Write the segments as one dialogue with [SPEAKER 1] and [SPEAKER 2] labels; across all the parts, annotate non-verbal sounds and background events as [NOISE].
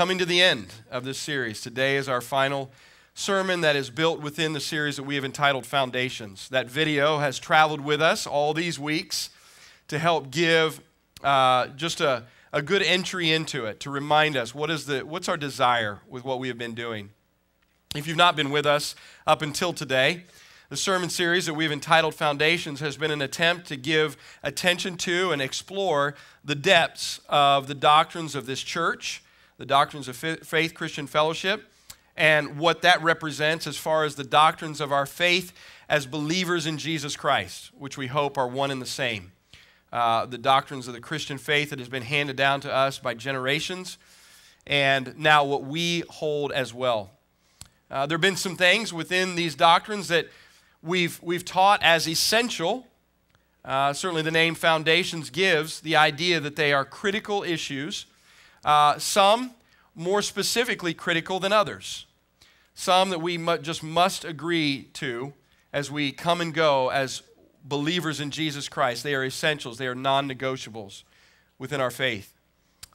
[SPEAKER 1] Coming to the end of this series. Today is our final sermon that is built within the series that we have entitled Foundations. That video has traveled with us all these weeks to help give uh, just a, a good entry into it, to remind us what is the, what's our desire with what we have been doing. If you've not been with us up until today, the sermon series that we've entitled Foundations has been an attempt to give attention to and explore the depths of the doctrines of this church, the doctrines of Faith Christian Fellowship, and what that represents as far as the doctrines of our faith as believers in Jesus Christ, which we hope are one and the same. Uh, the doctrines of the Christian faith that has been handed down to us by generations, and now what we hold as well. Uh, there have been some things within these doctrines that we've, we've taught as essential. Uh, certainly, the name Foundations gives the idea that they are critical issues, uh, some more specifically critical than others, some that we mu- just must agree to as we come and go as believers in Jesus Christ. They are essentials, they are non negotiables within our faith.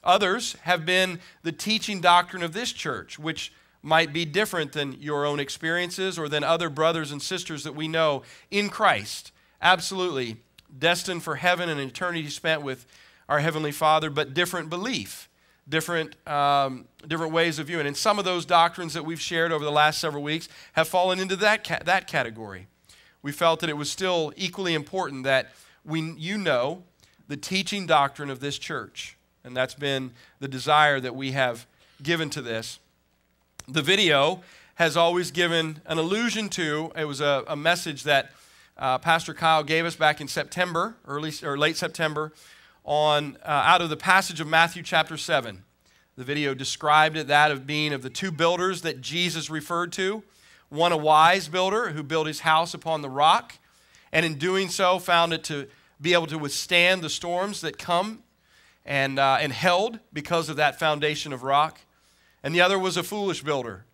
[SPEAKER 1] Others have been the teaching doctrine of this church, which might be different than your own experiences or than other brothers and sisters that we know in Christ. Absolutely. Destined for heaven and eternity spent with our Heavenly Father, but different belief, different, um, different ways of viewing. And some of those doctrines that we've shared over the last several weeks have fallen into that, ca- that category. We felt that it was still equally important that we, you know the teaching doctrine of this church. And that's been the desire that we have given to this. The video has always given an allusion to, it was a, a message that uh, Pastor Kyle gave us back in September, early or late September, on uh, out of the passage of Matthew chapter 7. The video described it that of being of the two builders that Jesus referred to. One, a wise builder who built his house upon the rock, and in doing so, found it to be able to withstand the storms that come and, uh, and held because of that foundation of rock. And the other was a foolish builder,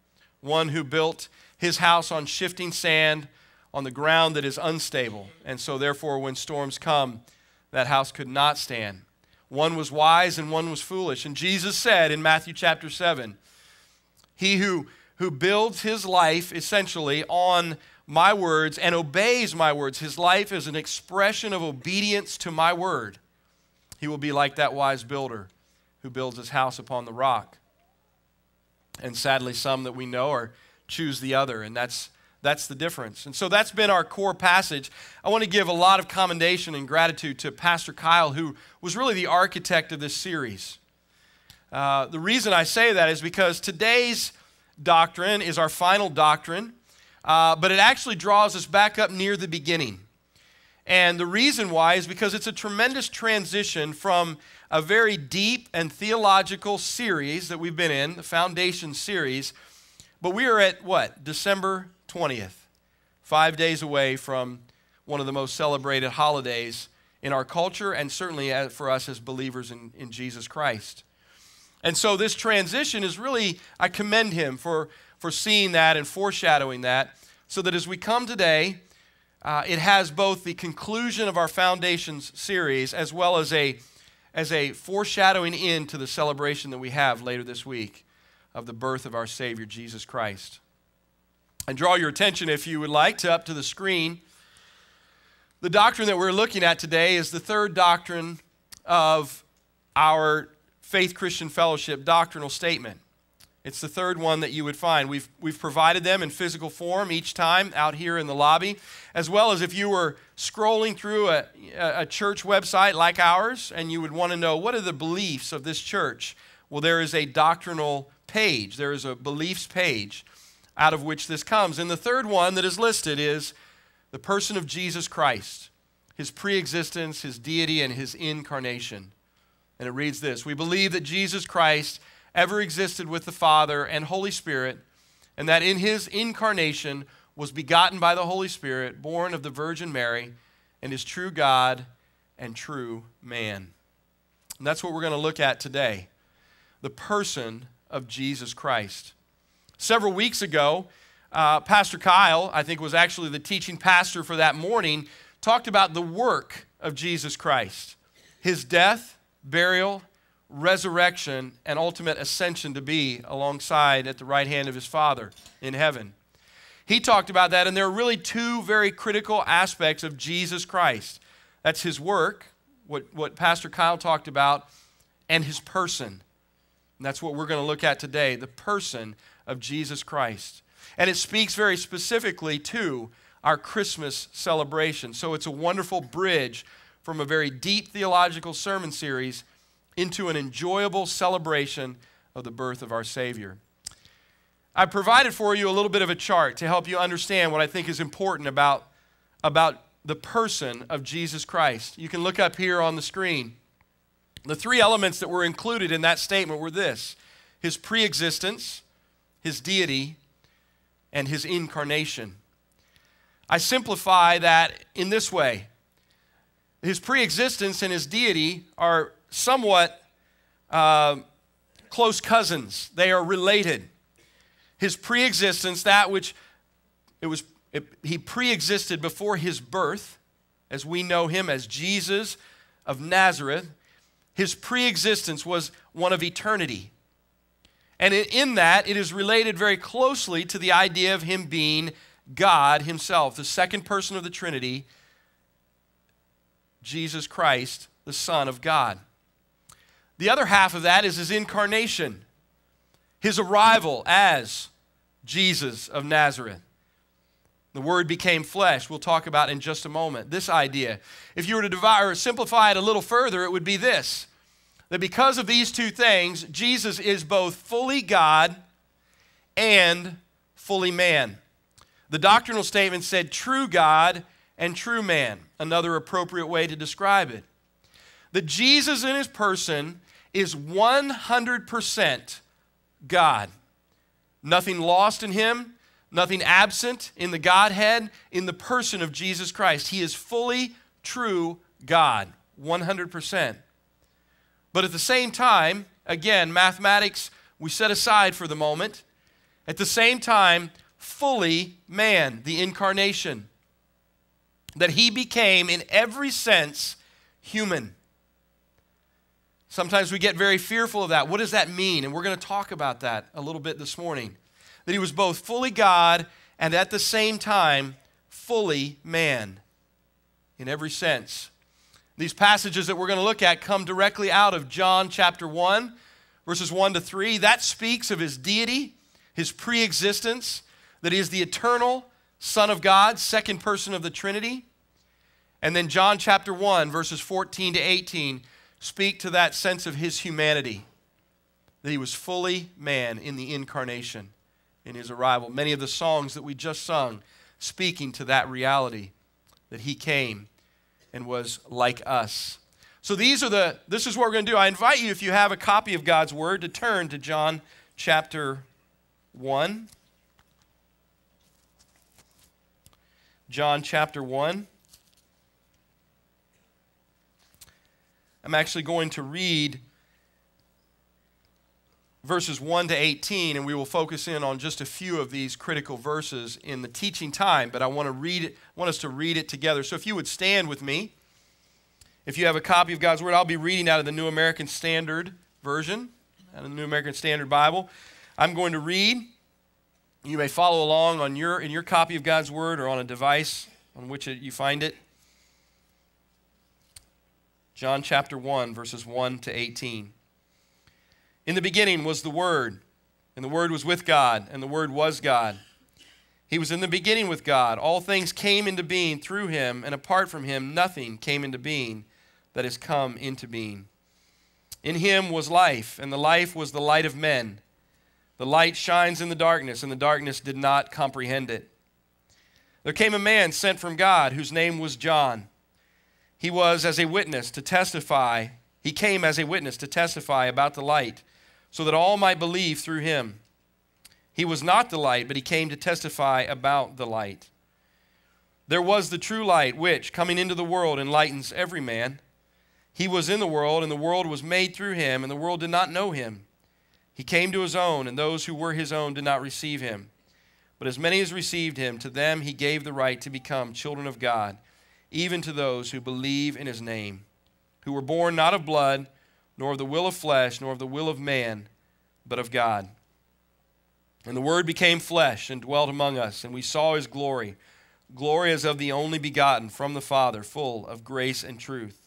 [SPEAKER 1] one who built his house on shifting sand on the ground that is unstable. And so, therefore, when storms come, that house could not stand. One was wise and one was foolish. And Jesus said in Matthew chapter 7 He who, who builds his life essentially on my words and obeys my words, his life is an expression of obedience to my word. He will be like that wise builder who builds his house upon the rock. And sadly, some that we know are choose the other, and that's that's the difference. And so that's been our core passage. I want to give a lot of commendation and gratitude to Pastor Kyle, who was really the architect of this series. Uh, the reason I say that is because today's doctrine is our final doctrine, uh, but it actually draws us back up near the beginning. And the reason why is because it's a tremendous transition from a very deep and theological series that we've been in, the Foundation series. But we are at what? December 20th, five days away from one of the most celebrated holidays in our culture and certainly for us as believers in, in Jesus Christ. And so this transition is really, I commend him for, for seeing that and foreshadowing that, so that as we come today, uh, it has both the conclusion of our Foundations series as well as a as a foreshadowing into the celebration that we have later this week of the birth of our Savior, Jesus Christ. And draw your attention, if you would like, to up to the screen. The doctrine that we're looking at today is the third doctrine of our Faith Christian Fellowship doctrinal statement. It's the third one that you would find. We've, we've provided them in physical form each time out here in the lobby, as well as if you were scrolling through a, a church website like ours and you would want to know what are the beliefs of this church. Well, there is a doctrinal page, there is a beliefs page out of which this comes. And the third one that is listed is the person of Jesus Christ, his preexistence, his deity, and his incarnation. And it reads this We believe that Jesus Christ ever existed with the Father and Holy Spirit, and that in his incarnation was begotten by the Holy Spirit, born of the Virgin Mary, and is true God and true man. And that's what we're going to look at today the person of Jesus Christ. Several weeks ago, uh, Pastor Kyle, I think was actually the teaching pastor for that morning, talked about the work of Jesus Christ his death, burial, resurrection, and ultimate ascension to be alongside at the right hand of his Father in heaven. He talked about that, and there are really two very critical aspects of Jesus Christ that's his work, what, what Pastor Kyle talked about, and his person. And that's what we're going to look at today the person of Jesus Christ. And it speaks very specifically to our Christmas celebration. So it's a wonderful bridge from a very deep theological sermon series into an enjoyable celebration of the birth of our Savior. I provided for you a little bit of a chart to help you understand what I think is important about, about the person of Jesus Christ. You can look up here on the screen. The three elements that were included in that statement were this his preexistence, his deity, and his incarnation. I simplify that in this way his preexistence and his deity are somewhat uh, close cousins, they are related. His preexistence, that which it was, it, he preexisted before his birth, as we know him as Jesus of Nazareth. His preexistence was one of eternity. And in that, it is related very closely to the idea of him being God himself, the second person of the Trinity, Jesus Christ, the Son of God. The other half of that is his incarnation, his arrival as Jesus of Nazareth. The word became flesh. We'll talk about in just a moment. This idea. If you were to divide or simplify it a little further, it would be this that because of these two things, Jesus is both fully God and fully man. The doctrinal statement said true God and true man, another appropriate way to describe it. That Jesus in his person is 100% God. Nothing lost in him, nothing absent in the Godhead, in the person of Jesus Christ. He is fully true God, 100%. But at the same time, again, mathematics we set aside for the moment. At the same time, fully man, the incarnation. That he became, in every sense, human. Sometimes we get very fearful of that. What does that mean? And we're going to talk about that a little bit this morning. That he was both fully God and at the same time fully man in every sense. These passages that we're going to look at come directly out of John chapter 1, verses 1 to 3. That speaks of his deity, his pre existence, that he is the eternal Son of God, second person of the Trinity. And then John chapter 1, verses 14 to 18, speak to that sense of his humanity, that he was fully man in the incarnation, in his arrival. Many of the songs that we just sung speaking to that reality, that he came and was like us. So these are the this is what we're going to do. I invite you if you have a copy of God's word to turn to John chapter 1. John chapter 1. I'm actually going to read verses 1 to 18, and we will focus in on just a few of these critical verses in the teaching time, but I want to read it, want us to read it together. So if you would stand with me. If you have a copy of God's Word, I'll be reading out of the New American Standard Version, out of the New American Standard Bible. I'm going to read. You may follow along on your, in your copy of God's Word or on a device on which you find it. John chapter 1, verses 1 to 18. In the beginning was the Word, and the Word was with God, and the Word was God. He was in the beginning with God. All things came into being through him, and apart from him, nothing came into being that has come into being. In him was life, and the life was the light of men. The light shines in the darkness, and the darkness did not comprehend it. There came a man sent from God whose name was John. He was as a witness to testify. He came as a witness to testify about the light so that all might believe through him. He was not the light, but he came to testify about the light. There was the true light, which, coming into the world, enlightens every man. He was in the world, and the world was made through him, and the world did not know him. He came to his own, and those who were his own did not receive him. But as many as received him, to them he gave the right to become children of God, even to those who believe in his name, who were born not of blood, nor of the will of flesh, nor of the will of man, but of God. And the Word became flesh and dwelt among us, and we saw his glory. Glory as of the only begotten from the Father, full of grace and truth.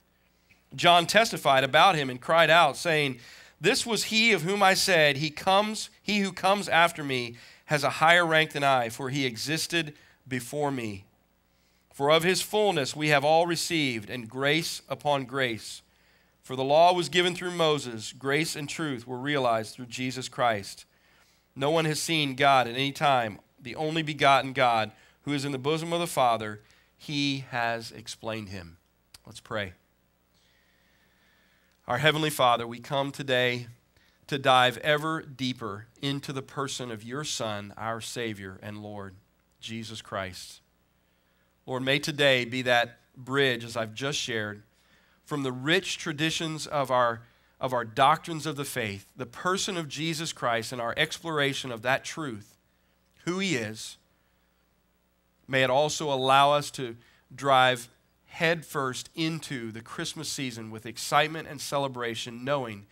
[SPEAKER 1] John testified about him and cried out, saying, This was he of whom I said, He comes, he who comes after me has a higher rank than I, for he existed before me. For of his fullness we have all received, and grace upon grace. For the law was given through Moses, grace and truth were realized through Jesus Christ. No one has seen God at any time, the only begotten God, who is in the bosom of the Father, he has explained him. Let's pray. Our Heavenly Father, we come today to dive ever deeper into the person of your Son, our Savior and Lord, Jesus Christ. Lord, may today be that bridge, as I've just shared, from the rich traditions of our, of our doctrines of the faith, the person of Jesus Christ, and our exploration of that truth, who He is. May it also allow us to drive headfirst into the Christmas season with excitement and celebration, knowing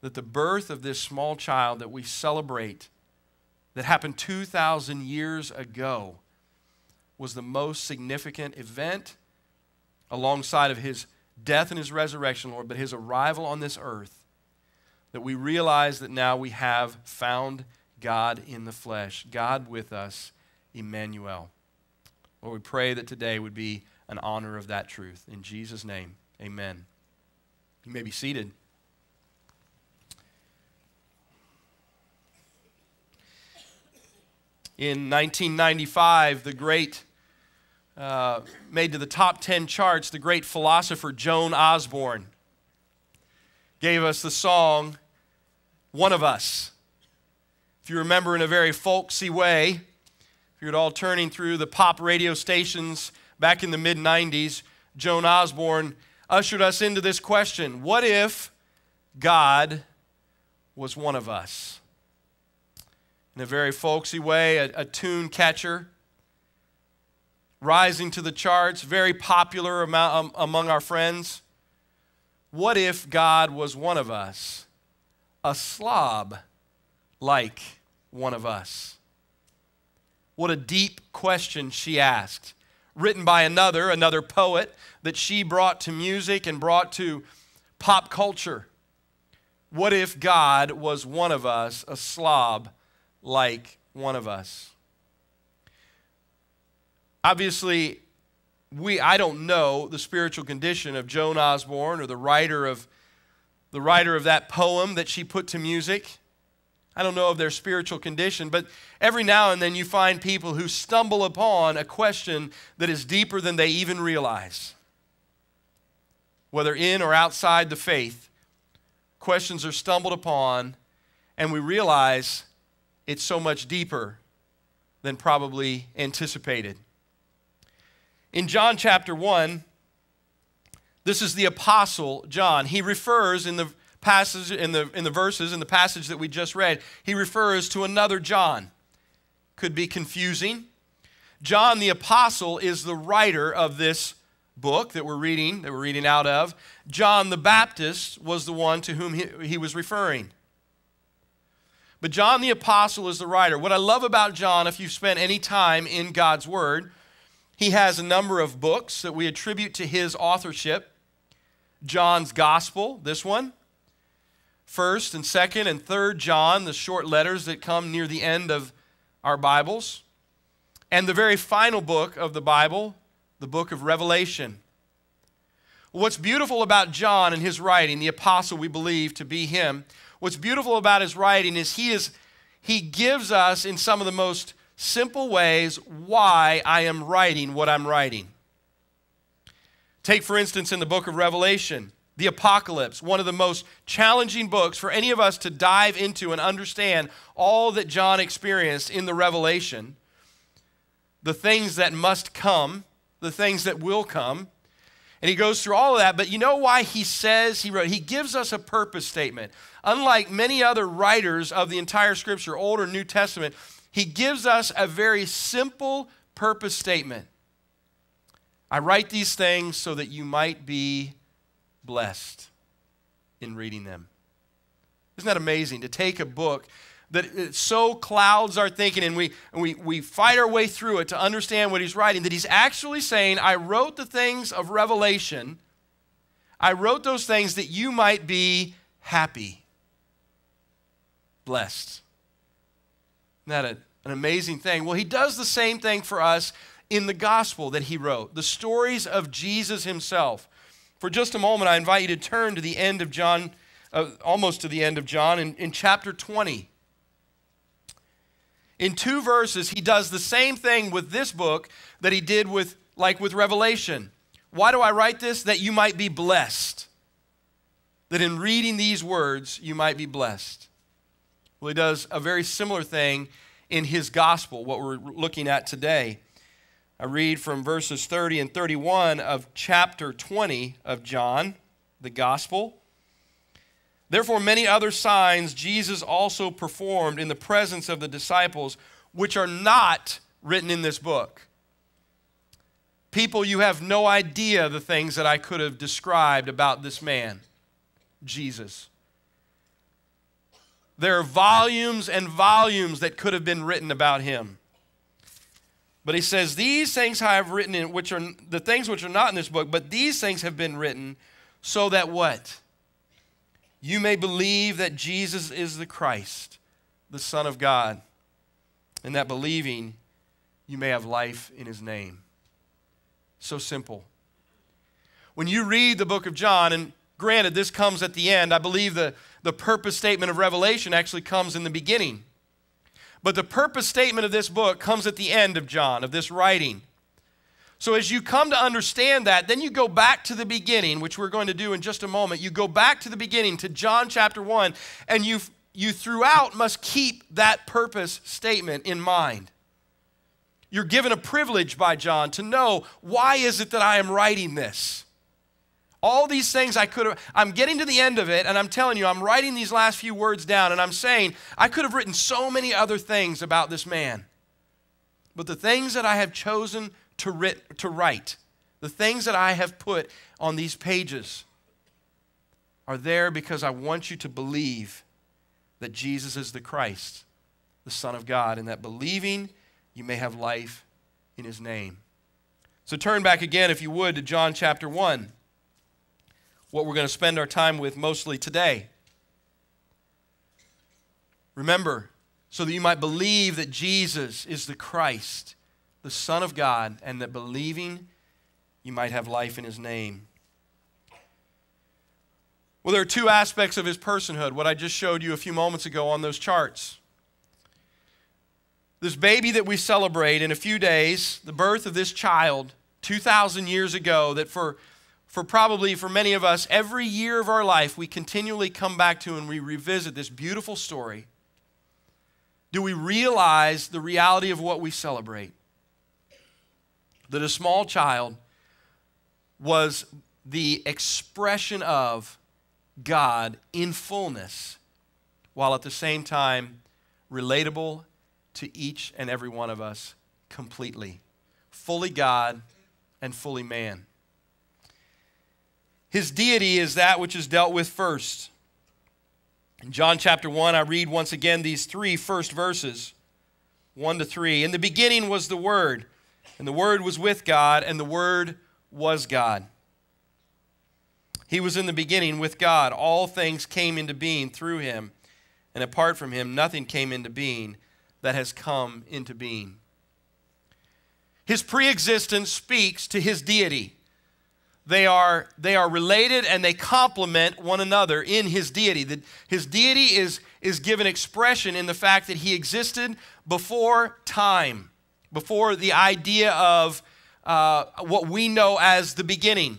[SPEAKER 1] that the birth of this small child that we celebrate, that happened 2,000 years ago, was the most significant event alongside of his death and his resurrection, Lord, but his arrival on this earth, that we realize that now we have found God in the flesh, God with us, Emmanuel. Lord, we pray that today would be an honor of that truth. In Jesus' name, amen. You may be seated. In 1995, the great uh, made to the top 10 charts, the great philosopher Joan Osborne gave us the song, One of Us. If you remember, in a very folksy way, if you're at all turning through the pop radio stations back in the mid 90s, Joan Osborne ushered us into this question What if God was one of us? In a very folksy way, a, a tune catcher rising to the charts, very popular um, among our friends. What if God was one of us, a slob like one of us? What a deep question she asked, written by another, another poet that she brought to music and brought to pop culture. What if God was one of us, a slob like one of us? Obviously, we, I don't know the spiritual condition of Joan Osborne or the writer of, the writer of that poem that she put to music. I don't know of their spiritual condition, but every now and then you find people who stumble upon a question that is deeper than they even realize. Whether in or outside the faith, questions are stumbled upon, and we realize it's so much deeper than probably anticipated. In John chapter 1, this is the apostle John. He refers in the passage in the in the verses in the passage that we just read, he refers to another John. Could be confusing. John the apostle is the writer of this book that we're reading, that we're reading out of. John the Baptist was the one to whom he, he was referring. But John the apostle is the writer. What I love about John, if you've spent any time in God's word, he has a number of books that we attribute to his authorship. John's Gospel, this one, First and second and third John, the short letters that come near the end of our Bibles. And the very final book of the Bible, the book of Revelation. What's beautiful about John and his writing, the apostle we believe to be him, what's beautiful about his writing is he is he gives us in some of the most simple ways why I am writing what I'm writing. Take, for instance, in the book of Revelation, the Apocalypse, one of the most challenging books for any of us to dive into and understand all that John experienced in the Revelation, the things that must come, the things that will come. And he goes through all of that, but you know why he says he wrote? He gives us a purpose statement. Unlike many other writers of the entire scripture, Old or New Testament, he gives us a very simple purpose statement. I write these things so that you might be blessed in reading them. Isn't that amazing to take a book that so clouds our thinking and we, and we, we fight our way through it to understand what he's writing, that he's actually saying, I wrote the things of Revelation, I wrote those things that you might be happy, blessed. Isn't that an amazing thing? Well, he does the same thing for us in the gospel that he wrote, the stories of Jesus himself. For just a moment, I invite you to turn to the end of John, uh, almost to the end of John, in, in chapter 20. In two verses, he does the same thing with this book that he did with, like with Revelation. Why do I write this? That you might be blessed. That in reading these words, you might be blessed. Well, he does a very similar thing in his gospel, what we're looking at today. I read from verses 30 and 31 of chapter 20 of John, the gospel. Therefore, many other signs Jesus also performed in the presence of the disciples, which are not written in this book. People, you have no idea the things that I could have described about this man, Jesus. There are volumes and volumes that could have been written about him. But he says, These things I have written in which are the things which are not in this book, but these things have been written so that what? You may believe that Jesus is the Christ, the Son of God, and that believing you may have life in his name. So simple. When you read the book of John, and granted, this comes at the end, I believe the, the purpose statement of Revelation actually comes in the beginning. But the purpose statement of this book comes at the end of John, of this writing. So as you come to understand that, then you go back to the beginning, which we're going to do in just a moment. You go back to the beginning, to John chapter 1, and you, you throughout must keep that purpose statement in mind. You're given a privilege by John to know why is it that I am writing this? All these things I could have, I'm getting to the end of it, and I'm telling you, I'm writing these last few words down, and I'm saying, I could have written so many other things about this man. But the things that I have chosen to, writ, to write, the things that I have put on these pages, are there because I want you to believe that Jesus is the Christ, the Son of God, and that believing you may have life in his name. So turn back again, if you would, to John chapter 1 what we're going to spend our time with mostly today. Remember, so that you might believe that Jesus is the Christ, the Son of God, and that believing you might have life in his name. Well, there are two aspects of his personhood, what I just showed you a few moments ago on those charts. This baby that we celebrate in a few days, the birth of this child 2,000 years ago, that for for probably for many of us, every year of our life, we continually come back to and we revisit this beautiful story. Do we realize the reality of what we celebrate? That a small child was the expression of God in fullness, while at the same time relatable to each and every one of us completely. Fully God and fully man. His deity is that which is dealt with first. In John chapter 1, I read once again these three first verses 1 to 3. In the beginning was the Word, and the Word was with God, and the Word was God. He was in the beginning with God. All things came into being through him, and apart from him, nothing came into being that has come into being. His preexistence speaks to his deity. They are, they are related and they complement one another in his deity. The, his deity is, is given expression in the fact that he existed before time, before the idea of uh, what we know as the beginning.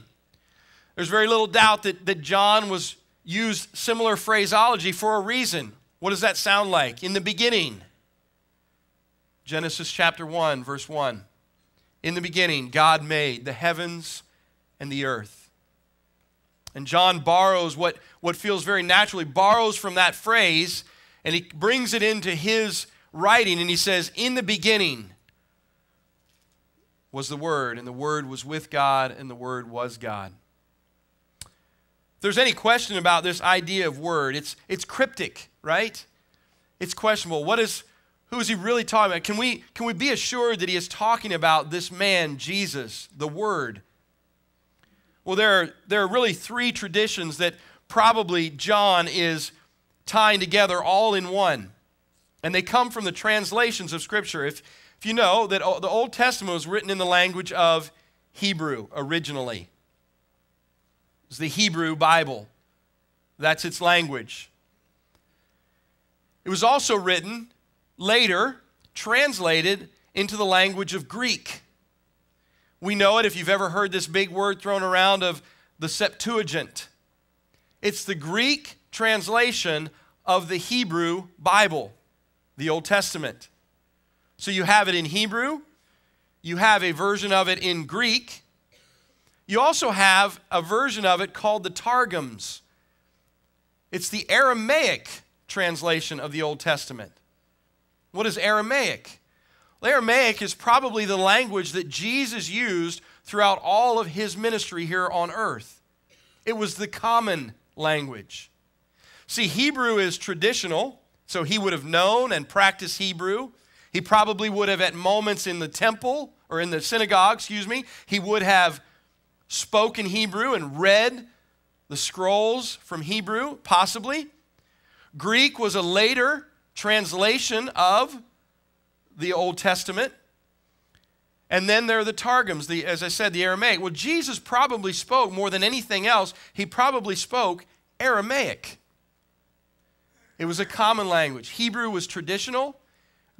[SPEAKER 1] There's very little doubt that, that John was used similar phraseology for a reason. What does that sound like? In the beginning, Genesis chapter 1, verse 1. In the beginning, God made the heavens and the earth. And John borrows what, what feels very naturally, borrows from that phrase, and he brings it into his writing, and he says, In the beginning was the Word, and the Word was with God, and the Word was God. If there's any question about this idea of word, it's, it's cryptic, right? It's questionable. What is, who is he really talking about? Can we, can we be assured that he is talking about this man, Jesus, the Word? Well, there are, there are really three traditions that probably John is tying together all in one. And they come from the translations of Scripture. If, if you know that the Old Testament was written in the language of Hebrew originally, it's the Hebrew Bible. That's its language. It was also written later, translated into the language of Greek. We know it if you've ever heard this big word thrown around of the Septuagint. It's the Greek translation of the Hebrew Bible, the Old Testament. So you have it in Hebrew, you have a version of it in Greek, you also have a version of it called the Targums. It's the Aramaic translation of the Old Testament. What is Aramaic? Aramaic is probably the language that Jesus used throughout all of his ministry here on earth. It was the common language. See, Hebrew is traditional, so he would have known and practiced Hebrew. He probably would have, at moments in the temple or in the synagogue, excuse me, he would have spoken Hebrew and read the scrolls from Hebrew, possibly. Greek was a later translation of the Old Testament. And then there are the Targums, the, as I said, the Aramaic. Well, Jesus probably spoke more than anything else, he probably spoke Aramaic. It was a common language. Hebrew was traditional,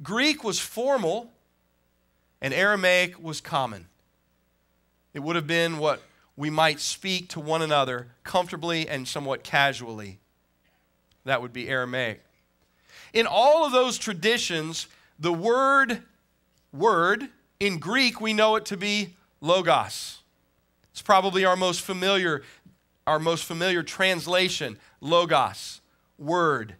[SPEAKER 1] Greek was formal, and Aramaic was common. It would have been what we might speak to one another comfortably and somewhat casually. That would be Aramaic. In all of those traditions, the word word in Greek we know it to be logos. It's probably our most familiar our most familiar translation, logos, word.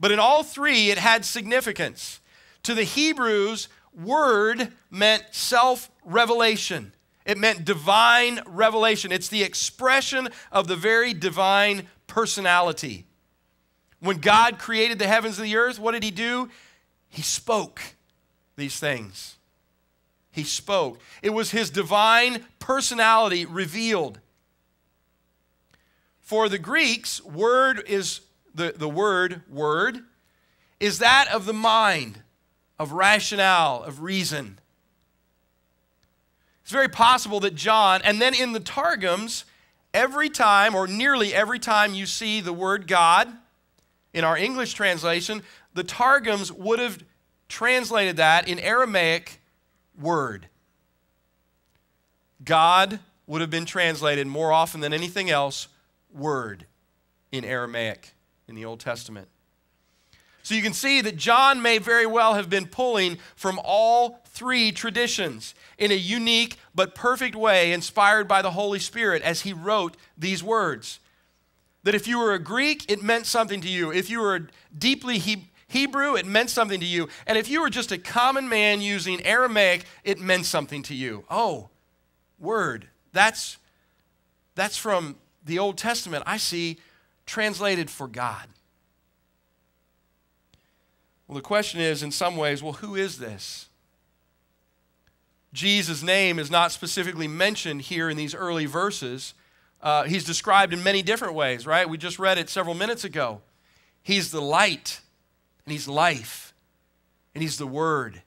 [SPEAKER 1] But in all three it had significance. To the Hebrews, word meant self-revelation. It meant divine revelation. It's the expression of the very divine personality. When God created the heavens and the earth, what did He do? He spoke these things. He spoke. It was His divine personality revealed. For the Greeks, word is the, the word, word, is that of the mind, of rationale, of reason. It's very possible that John, and then in the Targums, every time or nearly every time you see the word God, in our English translation, the Targums would have translated that in Aramaic word. God would have been translated more often than anything else word in Aramaic in the Old Testament. So you can see that John may very well have been pulling from all three traditions in a unique but perfect way, inspired by the Holy Spirit as he wrote these words. That if you were a Greek, it meant something to you. If you were deeply he- Hebrew, it meant something to you. And if you were just a common man using Aramaic, it meant something to you. Oh, word. That's, that's from the Old Testament. I see translated for God. Well, the question is, in some ways, well, who is this? Jesus' name is not specifically mentioned here in these early verses. Uh, he's described in many different ways, right? We just read it several minutes ago. He's the light, and He's life, and He's the Word.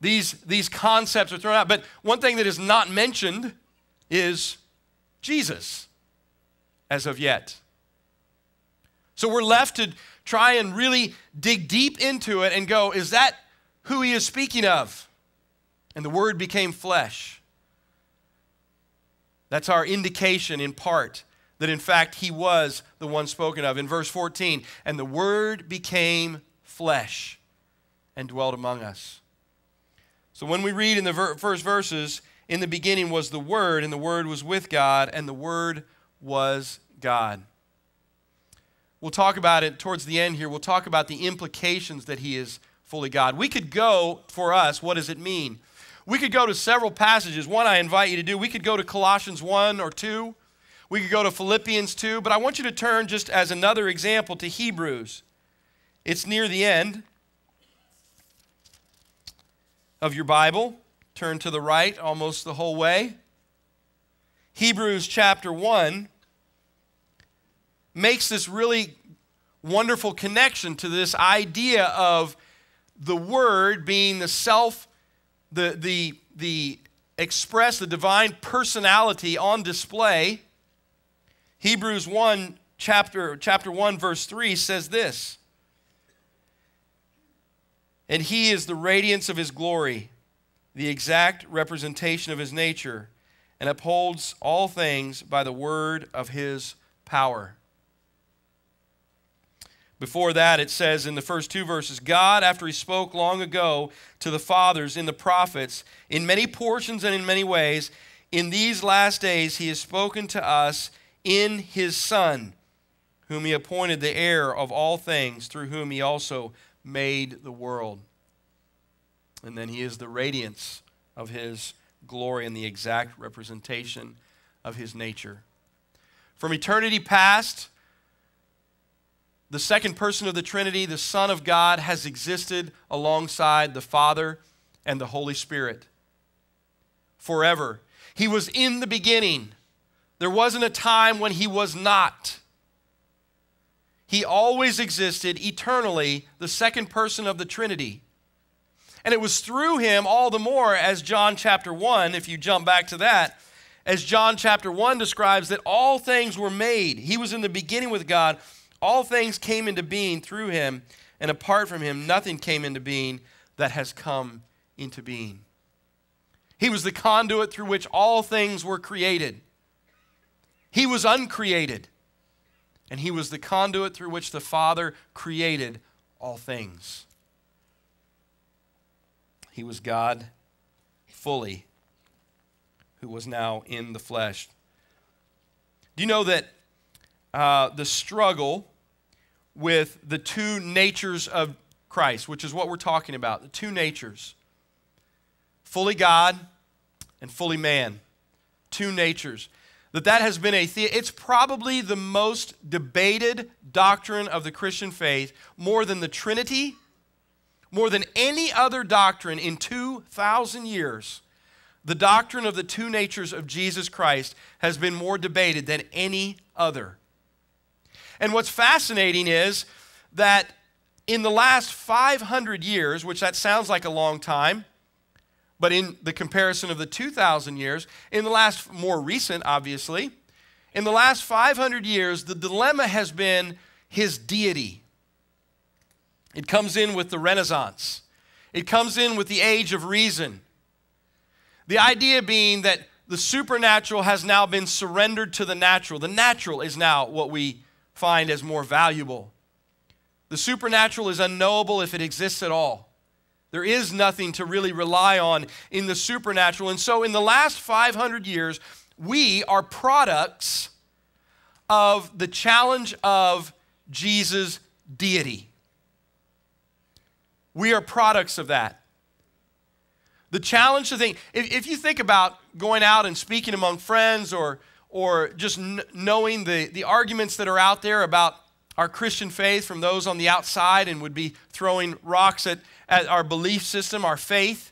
[SPEAKER 1] These, these concepts are thrown out, but one thing that is not mentioned is Jesus as of yet. So we're left to try and really dig deep into it and go, is that who he is speaking of? And the Word became flesh. That's our indication in part that in fact he was the one spoken of. In verse 14, and the word became flesh and dwelt among us. So when we read in the ver- first verses, in the beginning was the Word, and the Word was with God, and the Word was God. We'll talk about it towards the end here. We'll talk about the implications that He is fully God. We could go for us, what does it mean? We could go to several passages. One I invite you to do. We could go to Colossians 1 or 2. We could go to Philippians 2, but I want you to turn just as another example to Hebrews. It's near the end of your Bible. Turn to the right almost the whole way. Hebrews chapter 1 makes this really wonderful connection to this idea of the Word being the self, the, the, the express, the divine personality on display. Hebrews 1, chapter, chapter 1, verse 3 says this And he is the radiance of his glory, the exact representation of his nature, and upholds all things by the word of his power. Before that, it says in the first two verses God, after He spoke long ago to the fathers in the prophets, in many portions and in many ways, in these last days He has spoken to us in His Son, whom He appointed the heir of all things, through whom He also made the world. And then He is the radiance of His glory and the exact representation of His nature. From eternity past, the second person of the Trinity, the Son of God, has existed alongside the Father and the Holy Spirit forever. He was in the beginning. There wasn't a time when he was not. He always existed eternally, the second person of the Trinity. And it was through him, all the more, as John chapter 1, if you jump back to that, as John chapter 1 describes, that all things were made. He was in the beginning with God. All things came into being through him, and apart from him, nothing came into being that has come into being. He was the conduit through which all things were created. He was uncreated, and he was the conduit through which the Father created all things. He was God fully, who was now in the flesh. Do you know that uh, the struggle with the two natures of Christ, which is what we're talking about the two natures fully God and fully man. Two natures. That that has been a the- it's probably the most debated doctrine of the Christian faith more than the Trinity, more than any other doctrine in 2000 years. The doctrine of the two natures of Jesus Christ has been more debated than any other. And what's fascinating is that in the last 500 years, which that sounds like a long time, but in the comparison of the 2,000 years, in the last, more recent, obviously, in the last 500 years, the dilemma has been his deity. It comes in with the Renaissance, it comes in with the age of reason. The idea being that the supernatural has now been surrendered to the natural. The natural is now what we find as more valuable. The supernatural is unknowable if it exists at all. There is nothing to really rely on in the supernatural. And so, in the last 500 years, we are products of the challenge of Jesus' deity. We are products of that. The challenge to think, if, if you think about going out and speaking among friends or or just knowing the, the arguments that are out there about our Christian faith from those on the outside and would be throwing rocks at, at our belief system, our faith.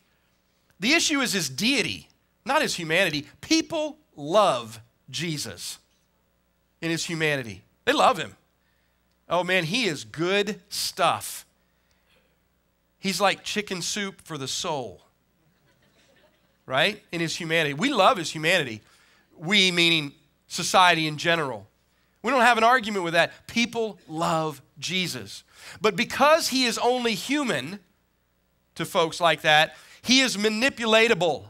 [SPEAKER 1] The issue is his deity, not his humanity. People love Jesus in his humanity, they love him. Oh man, he is good stuff. He's like chicken soup for the soul, right? In his humanity. We love his humanity we meaning society in general. We don't have an argument with that. People love Jesus. But because he is only human to folks like that, he is manipulatable.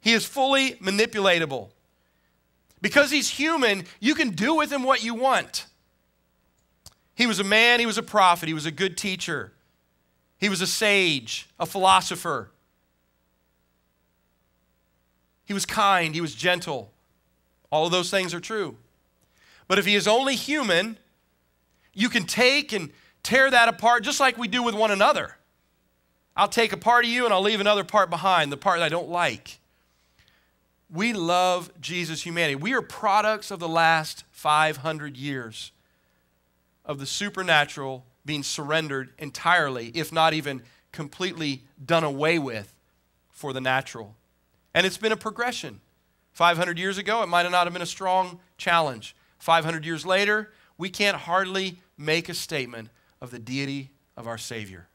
[SPEAKER 1] He is fully manipulatable. Because he's human, you can do with him what you want. He was a man, he was a prophet, he was a good teacher, he was a sage, a philosopher. He was kind, he was gentle. All of those things are true. But if he is only human, you can take and tear that apart just like we do with one another. I'll take a part of you and I'll leave another part behind, the part that I don't like. we love Jesus' humanity. We are products of the last 500 years of the supernatural being surrendered entirely, if not even completely done away with for the natural. And it's been a progression. 500 years ago, it might not have been a strong challenge. 500 years later, we can't hardly make a statement of the deity of our Savior.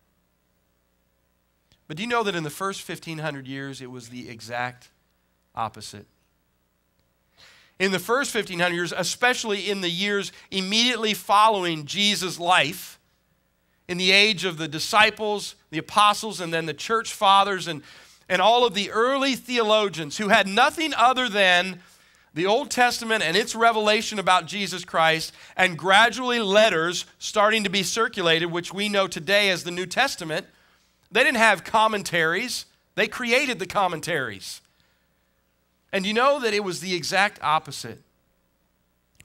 [SPEAKER 1] But do you know that in the first 1500 years, it was the exact opposite? In the first 1500 years, especially in the years immediately following Jesus' life, in the age of the disciples, the apostles, and then the church fathers, and, and all of the early theologians who had nothing other than the Old Testament and its revelation about Jesus Christ, and gradually letters starting to be circulated, which we know today as the New Testament. They didn't have commentaries, they created the commentaries. And you know that it was the exact opposite.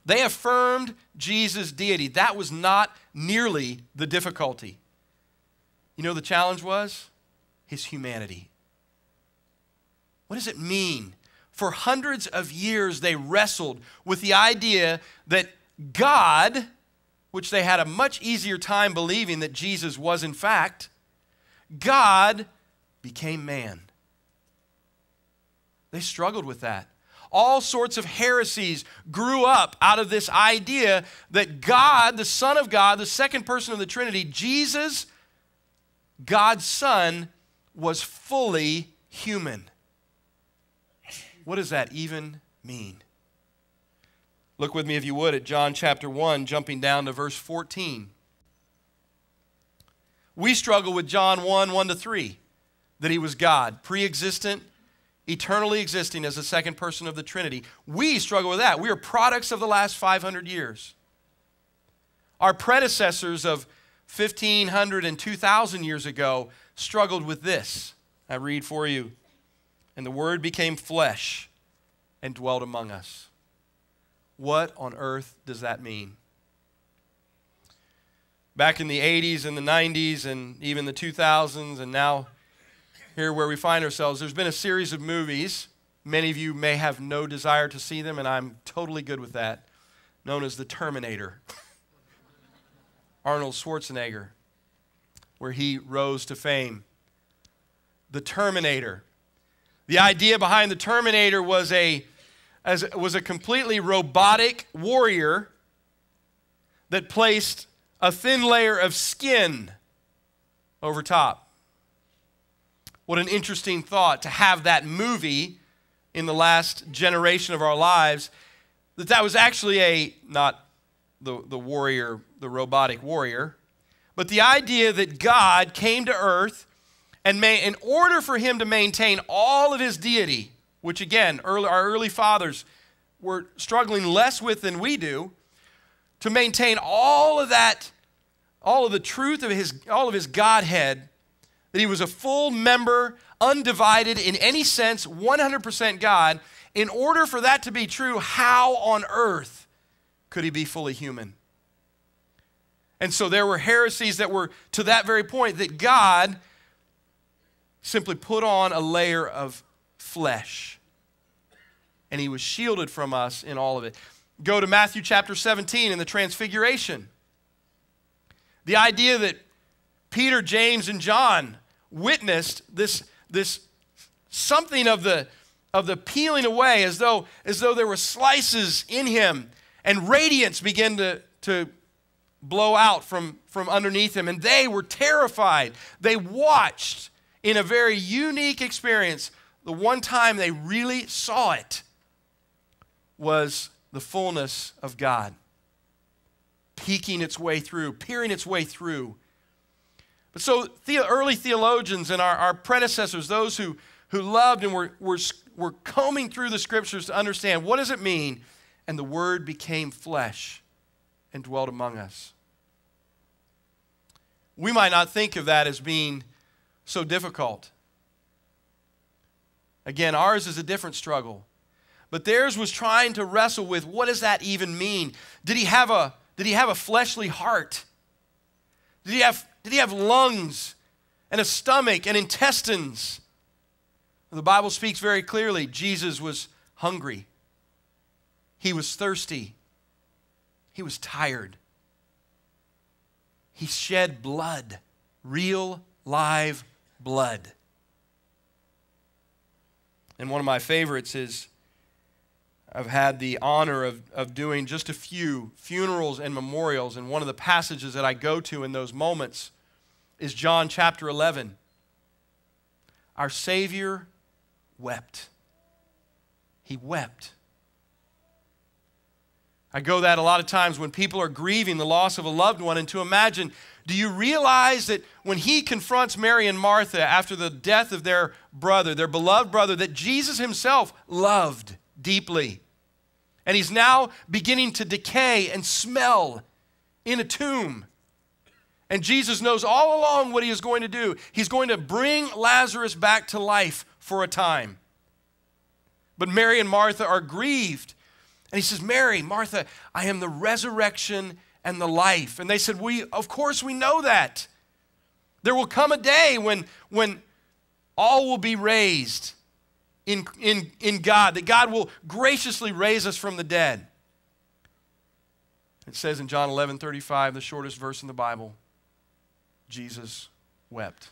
[SPEAKER 1] They affirmed Jesus' deity. That was not nearly the difficulty. You know the challenge was? His humanity. What does it mean? For hundreds of years, they wrestled with the idea that God, which they had a much easier time believing that Jesus was in fact, God became man. They struggled with that. All sorts of heresies grew up out of this idea that God, the Son of God, the second person of the Trinity, Jesus, God's Son, was fully human. What does that even mean? Look with me, if you would, at John chapter 1, jumping down to verse 14. We struggle with John 1 1 to 3, that he was God, pre existent, eternally existing as the second person of the Trinity. We struggle with that. We are products of the last 500 years. Our predecessors of 1500 and 2000 years ago struggled with this. I read for you. And the Word became flesh and dwelt among us. What on earth does that mean? Back in the 80s and the 90s and even the 2000s, and now here where we find ourselves, there's been a series of movies. Many of you may have no desire to see them, and I'm totally good with that, known as The Terminator. [LAUGHS] Arnold Schwarzenegger, where he rose to fame. The Terminator. The idea behind the Terminator was a, as, was a completely robotic warrior that placed a thin layer of skin over top. What an interesting thought to have that movie in the last generation of our lives. That that was actually a, not the, the warrior, the robotic warrior, but the idea that God came to earth and may, in order for him to maintain all of his deity, which again, early, our early fathers were struggling less with than we do, to maintain all of that, all of the truth of his, all of his Godhead, that he was a full member, undivided in any sense, 100% God. In order for that to be true, how on earth could he be fully human? And so there were heresies that were to that very point that God simply put on a layer of flesh and he was shielded from us in all of it. Go to Matthew chapter 17 in the Transfiguration. The idea that Peter, James, and John witnessed this, this something of the, of the peeling away as though, as though there were slices in him and radiance began to, to blow out from, from underneath him. And they were terrified. They watched in a very unique experience. The one time they really saw it was the fullness of God peeking its way through, peering its way through but so, the early theologians and our, our predecessors, those who, who loved and were, were, were combing through the scriptures to understand what does it mean? And the Word became flesh and dwelt among us. We might not think of that as being so difficult. Again, ours is a different struggle. But theirs was trying to wrestle with what does that even mean? Did he have a, did he have a fleshly heart? Did he have did he have lungs and a stomach and intestines? The Bible speaks very clearly Jesus was hungry. He was thirsty. He was tired. He shed blood, real, live blood. And one of my favorites is I've had the honor of, of doing just a few funerals and memorials, and one of the passages that I go to in those moments is John chapter 11. Our Savior wept. He wept. I go that a lot of times when people are grieving the loss of a loved one, and to imagine do you realize that when he confronts Mary and Martha after the death of their brother, their beloved brother, that Jesus himself loved deeply? And he's now beginning to decay and smell in a tomb. And Jesus knows all along what he is going to do. He's going to bring Lazarus back to life for a time. But Mary and Martha are grieved. And he says, Mary, Martha, I am the resurrection and the life. And they said, We of course we know that. There will come a day when, when all will be raised in, in, in God, that God will graciously raise us from the dead. It says in John 11 35, the shortest verse in the Bible, Jesus wept.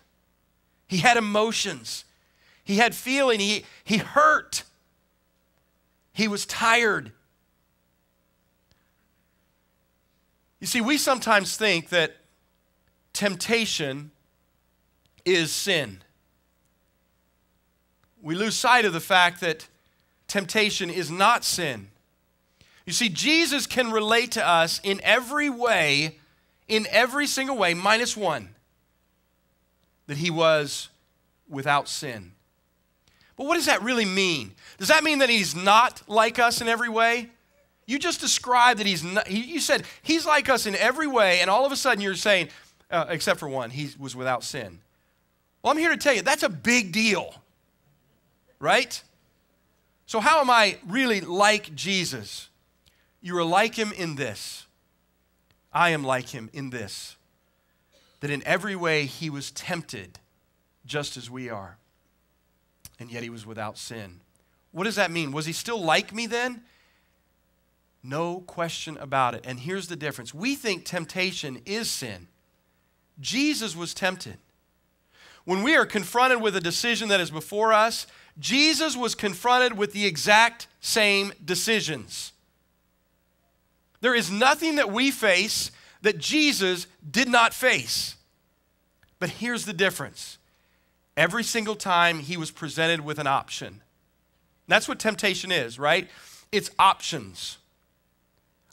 [SPEAKER 1] He had emotions, he had feeling, he, he hurt, he was tired. You see, we sometimes think that temptation is sin. We lose sight of the fact that temptation is not sin. You see, Jesus can relate to us in every way, in every single way, minus one that he was without sin. But what does that really mean? Does that mean that he's not like us in every way? You just described that he's not, you said he's like us in every way, and all of a sudden you're saying, uh, except for one, he was without sin. Well, I'm here to tell you that's a big deal, right? So, how am I really like Jesus? You are like him in this. I am like him in this. That in every way he was tempted just as we are, and yet he was without sin. What does that mean? Was he still like me then? No question about it. And here's the difference we think temptation is sin. Jesus was tempted. When we are confronted with a decision that is before us, Jesus was confronted with the exact same decisions. There is nothing that we face that Jesus did not face. But here's the difference every single time he was presented with an option. That's what temptation is, right? It's options.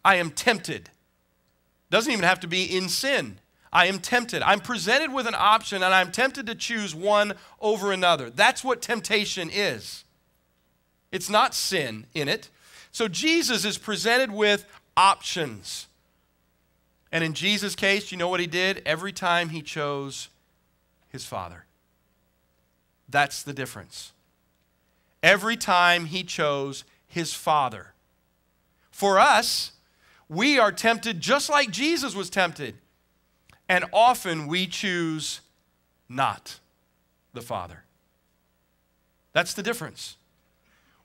[SPEAKER 1] I am tempted. Doesn't even have to be in sin. I am tempted. I'm presented with an option and I'm tempted to choose one over another. That's what temptation is. It's not sin in it. So Jesus is presented with options. And in Jesus' case, you know what he did? Every time he chose his Father. That's the difference. Every time he chose his Father. For us, we are tempted just like Jesus was tempted. And often we choose not the Father. That's the difference.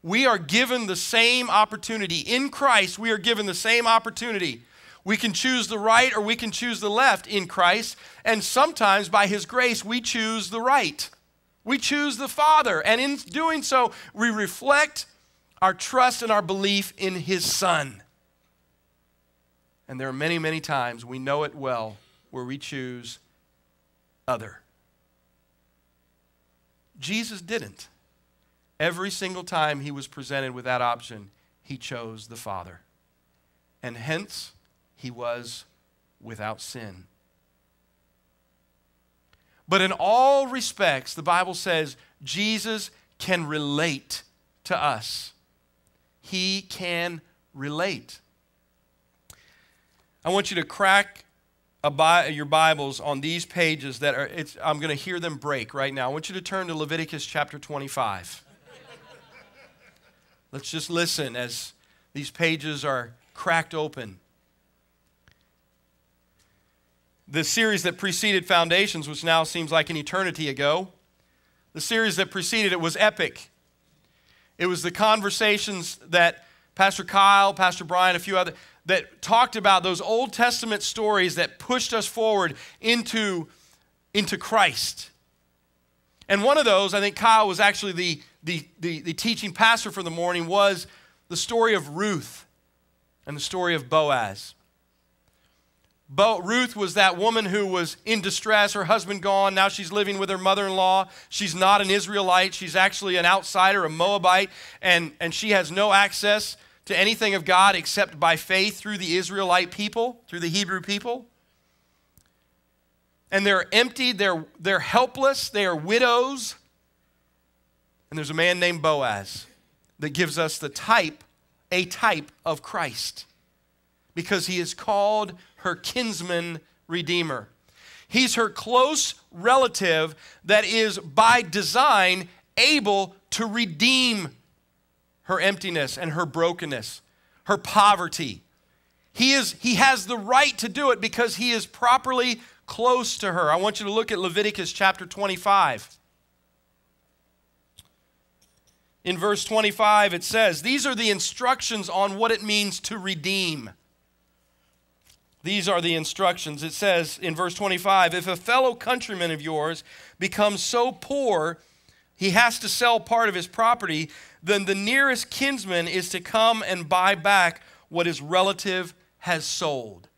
[SPEAKER 1] We are given the same opportunity. In Christ, we are given the same opportunity. We can choose the right or we can choose the left in Christ. And sometimes, by His grace, we choose the right. We choose the Father. And in doing so, we reflect our trust and our belief in His Son. And there are many, many times, we know it well, where we choose other. Jesus didn't. Every single time he was presented with that option, he chose the Father. And hence, he was without sin. But in all respects, the Bible says Jesus can relate to us. He can relate. I want you to crack Bi- your Bibles on these pages that are, I'm going to hear them break right now. I want you to turn to Leviticus chapter 25. Let's just listen as these pages are cracked open. The series that preceded Foundations, which now seems like an eternity ago, the series that preceded it was epic. It was the conversations that Pastor Kyle, Pastor Brian, a few other that talked about those Old Testament stories that pushed us forward into, into Christ. And one of those, I think Kyle was actually the, the, the, the teaching pastor for the morning, was the story of Ruth and the story of Boaz. Bo- Ruth was that woman who was in distress, her husband gone. Now she's living with her mother in law. She's not an Israelite, she's actually an outsider, a Moabite, and, and she has no access to anything of God except by faith through the Israelite people, through the Hebrew people. And they're emptied, they're, they're helpless, they are widows. And there's a man named Boaz that gives us the type, a type of Christ, because he is called her kinsman redeemer. He's her close relative that is by design able to redeem her emptiness and her brokenness, her poverty. He, is, he has the right to do it because he is properly close to her. I want you to look at Leviticus chapter 25. In verse 25, it says, These are the instructions on what it means to redeem. These are the instructions. It says in verse 25 If a fellow countryman of yours becomes so poor he has to sell part of his property, then the nearest kinsman is to come and buy back what his relative has sold.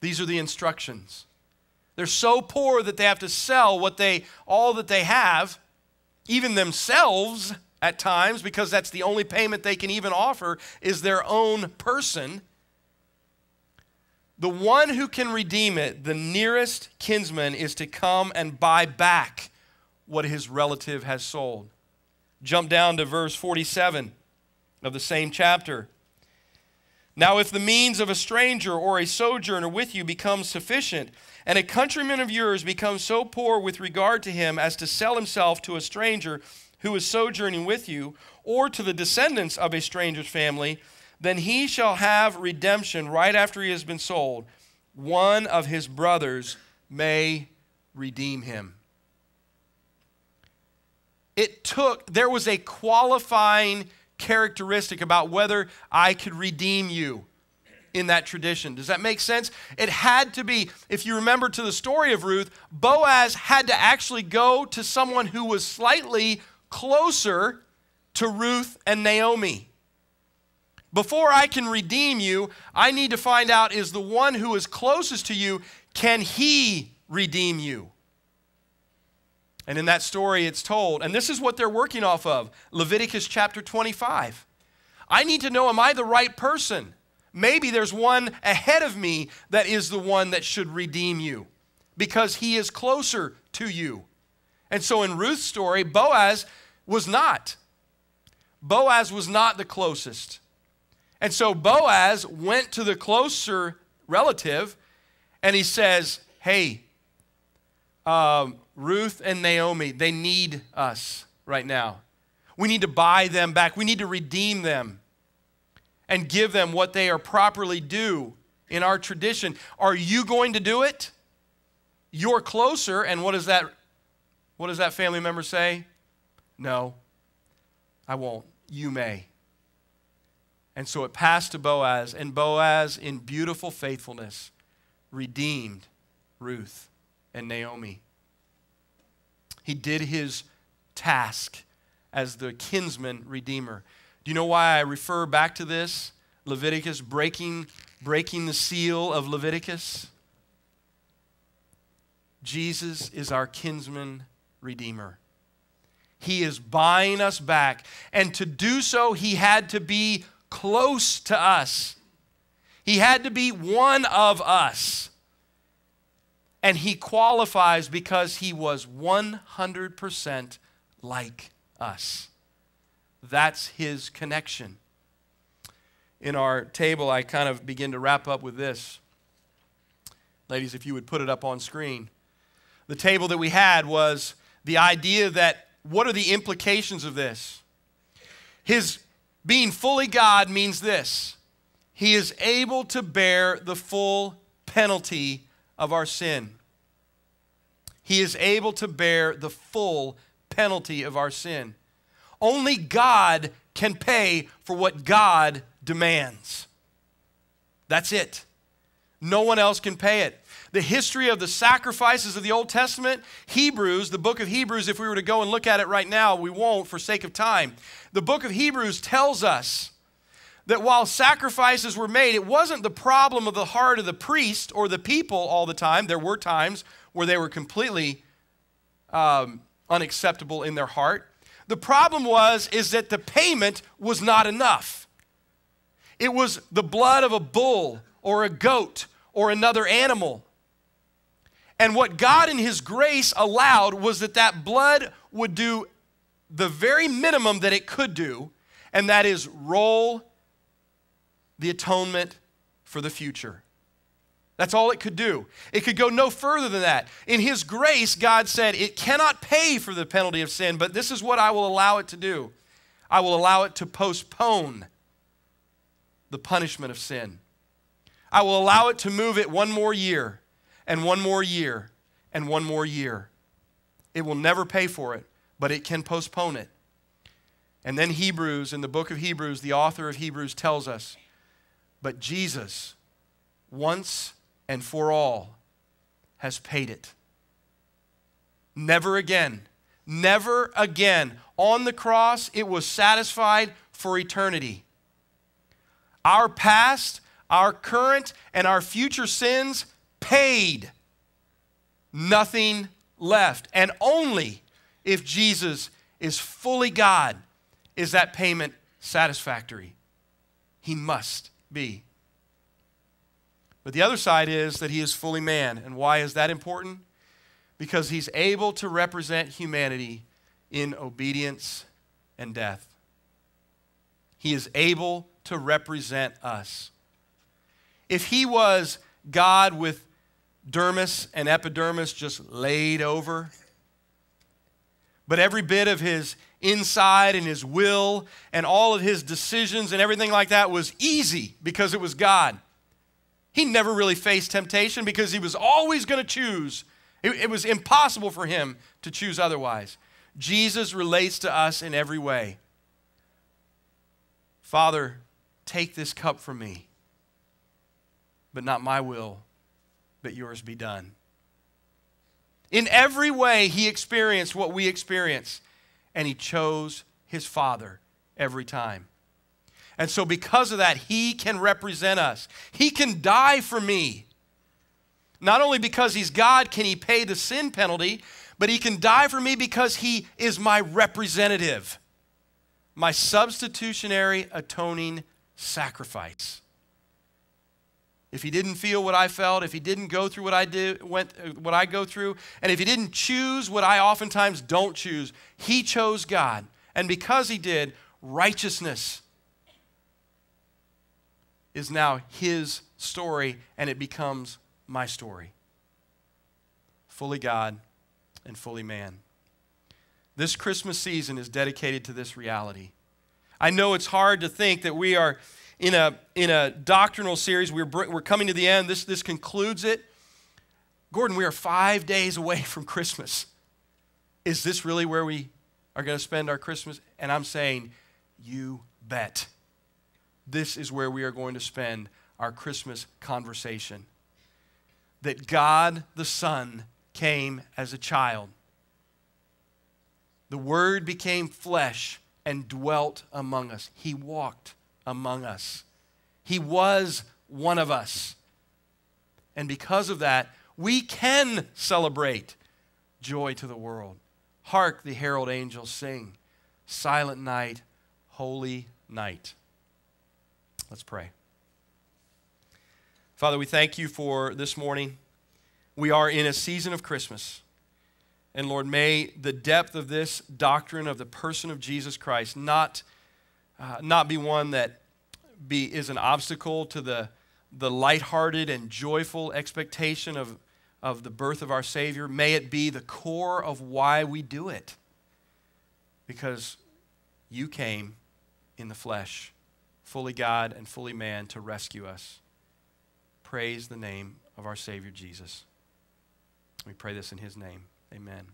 [SPEAKER 1] These are the instructions. They're so poor that they have to sell what they all that they have, even themselves at times because that's the only payment they can even offer is their own person. The one who can redeem it, the nearest kinsman is to come and buy back what his relative has sold. Jump down to verse 47 of the same chapter. Now, if the means of a stranger or a sojourner with you becomes sufficient, and a countryman of yours becomes so poor with regard to him as to sell himself to a stranger who is sojourning with you, or to the descendants of a stranger's family, then he shall have redemption right after he has been sold. One of his brothers may redeem him it took, there was a qualifying characteristic about whether I could redeem you in that tradition. Does that make sense? It had to be, if you remember to the story of Ruth, Boaz had to actually go to someone who was slightly closer to Ruth and Naomi. Before I can redeem you, I need to find out is the one who is closest to you, can he redeem you? And in that story, it's told, and this is what they're working off of Leviticus chapter 25. I need to know, am I the right person? Maybe there's one ahead of me that is the one that should redeem you because he is closer to you. And so in Ruth's story, Boaz was not. Boaz was not the closest. And so Boaz went to the closer relative and he says, Hey, um, Ruth and Naomi, they need us right now. We need to buy them back. We need to redeem them and give them what they are properly due in our tradition. Are you going to do it? You're closer, and what does that what does that family member say? No, I won't. You may. And so it passed to Boaz, and Boaz, in beautiful faithfulness, redeemed Ruth and Naomi. He did his task as the kinsman redeemer. Do you know why I refer back to this? Leviticus breaking breaking the seal of Leviticus. Jesus is our kinsman redeemer. He is buying us back. And to do so, he had to be close to us. He had to be one of us. And he qualifies because he was 100% like us. That's his connection. In our table, I kind of begin to wrap up with this. Ladies, if you would put it up on screen. The table that we had was the idea that what are the implications of this? His being fully God means this He is able to bear the full penalty of our sin. He is able to bear the full penalty of our sin. Only God can pay for what God demands. That's it. No one else can pay it. The history of the sacrifices of the Old Testament, Hebrews, the book of Hebrews, if we were to go and look at it right now, we won't for sake of time. The book of Hebrews tells us that while sacrifices were made, it wasn't the problem of the heart of the priest or the people all the time. There were times where they were completely um, unacceptable in their heart. The problem was is that the payment was not enough. It was the blood of a bull or a goat or another animal. And what God in his grace allowed was that that blood would do the very minimum that it could do, and that is roll the atonement for the future. That's all it could do. It could go no further than that. In His grace, God said, It cannot pay for the penalty of sin, but this is what I will allow it to do I will allow it to postpone the punishment of sin. I will allow it to move it one more year, and one more year, and one more year. It will never pay for it, but it can postpone it. And then Hebrews, in the book of Hebrews, the author of Hebrews tells us but Jesus, once and for all, has paid it. Never again. Never again. On the cross, it was satisfied for eternity. Our past, our current, and our future sins paid. Nothing left. And only if Jesus is fully God is that payment satisfactory. He must be. But the other side is that he is fully man. And why is that important? Because he's able to represent humanity in obedience and death. He is able to represent us. If he was God with dermis and epidermis just laid over, but every bit of his inside and his will and all of his decisions and everything like that was easy because it was God. He never really faced temptation because he was always going to choose. It, it, was impossible for him to choose otherwise. Jesus relates to us in every way. Father, take this cup from me, but not my will, but yours be done. In every way, he experienced what we experience and he chose his Father every time. And so, because of that, he can represent us. He can die for me. Not only because he's God can he pay the sin penalty, but he can die for me because he is my representative, my substitutionary atoning sacrifice if he didn't feel what I felt, if he didn't go through what I did, went, what I go through, and if he didn't choose what I oftentimes don't choose, he chose God. And because he did, righteousness is now his story, and it becomes my story. Fully God and fully man. This Christmas season is dedicated to this reality. I know it's hard to think that we are in a, in a doctrinal series. We're, we're coming to the end. This, this concludes it. Gordon, we are five days away [LAUGHS] from Christmas. Is this really where we are going to spend our Christmas? And I'm saying, you bet. This is where we are going to spend our Christmas conversation. That God the Son came as a child. The Word became flesh and dwelt among us. He walked among us. He was one of us. And because of that, we can celebrate joy to the world. Hark the herald angels sing, Silent night, holy night. Let's pray. Father, we thank you for this morning. We are in a season of Christmas. And Lord, may the depth of this doctrine of the person of Jesus Christ not uh, not be one that be, is an obstacle to the, the lighthearted and joyful expectation of, of the birth of our Savior. May it be the core of why we do it. Because you came in the flesh, fully God and fully man, to rescue us. Praise the name of our Savior Jesus. We pray this in His name. Amen.